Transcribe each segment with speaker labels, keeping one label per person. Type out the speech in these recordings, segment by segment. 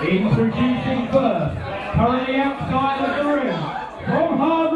Speaker 1: Introducing first, currently outside of the ring, from Hard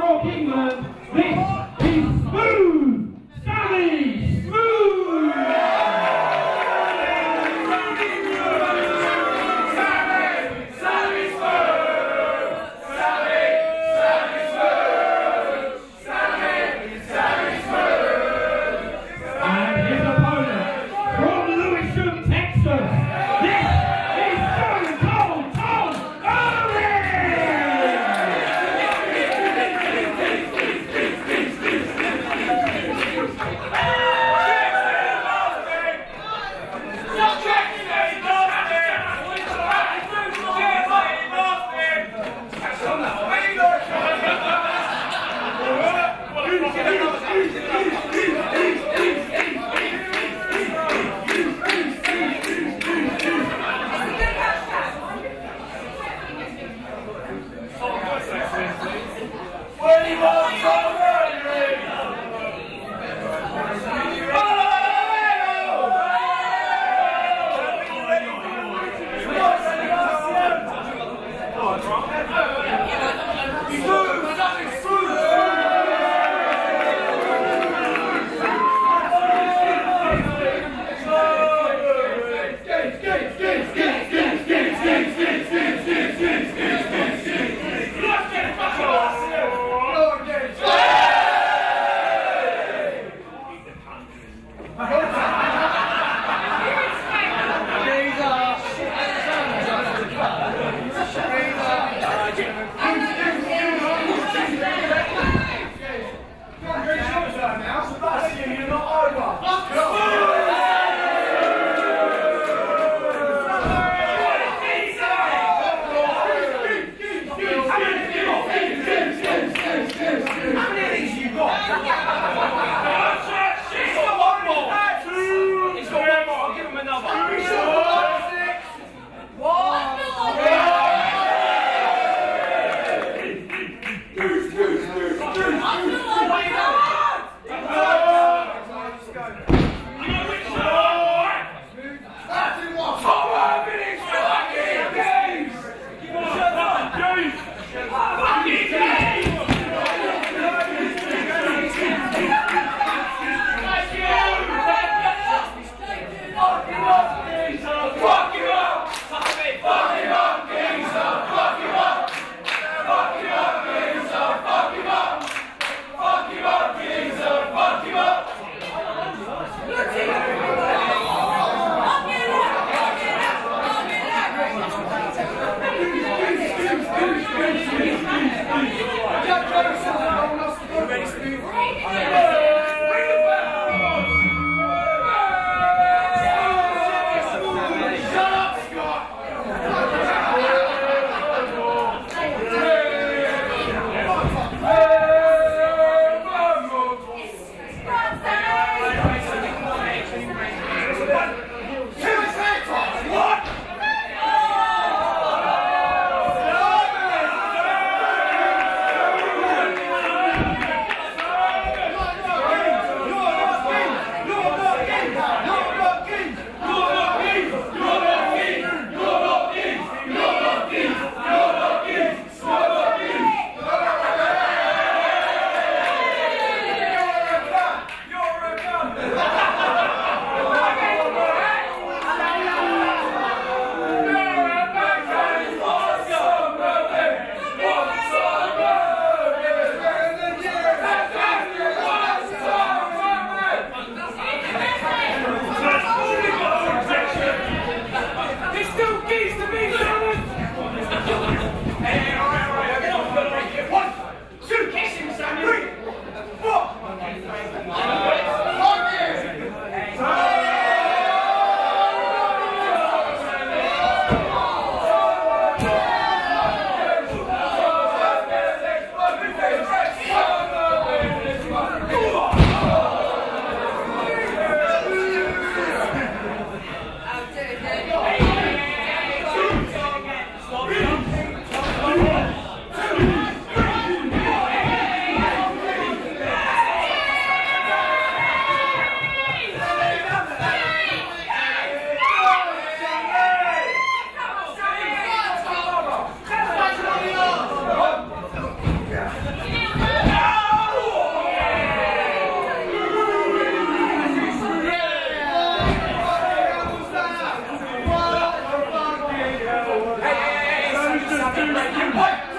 Speaker 2: Come